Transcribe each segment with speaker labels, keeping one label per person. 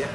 Speaker 1: Yeah,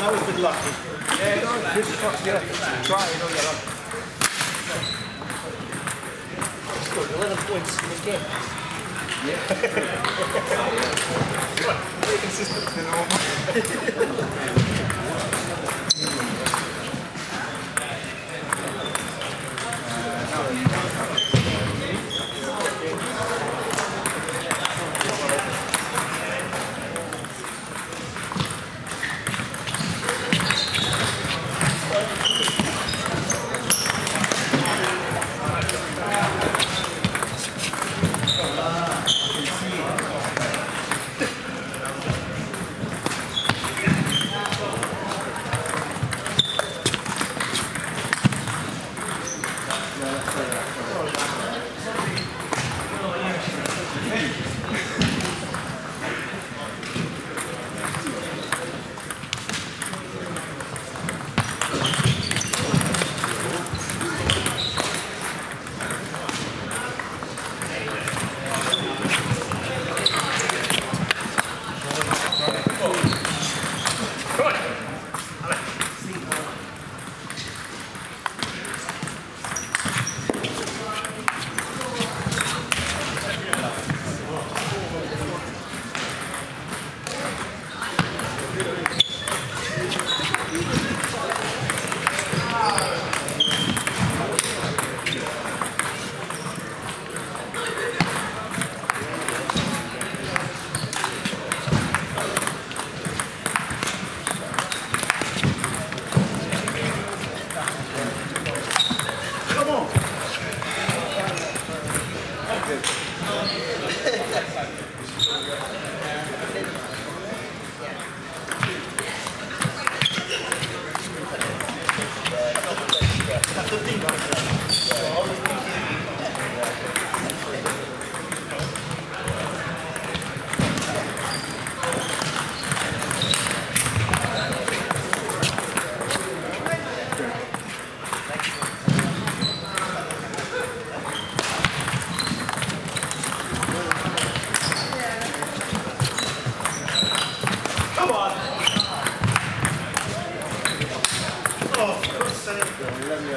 Speaker 2: That was a bit lucky. Yeah, no, good shot, yeah. Try, you don't get lucky.
Speaker 3: Scored 11 points in the game.
Speaker 1: Very consistent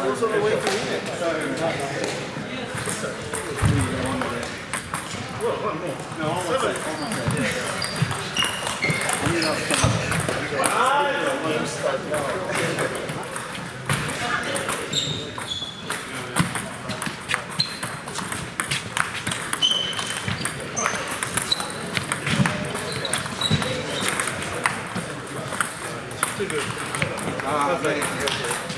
Speaker 2: was on the way to win it. Well, one more. No, almost eight. Almost eight. I knew that was coming.
Speaker 1: Ah, mate.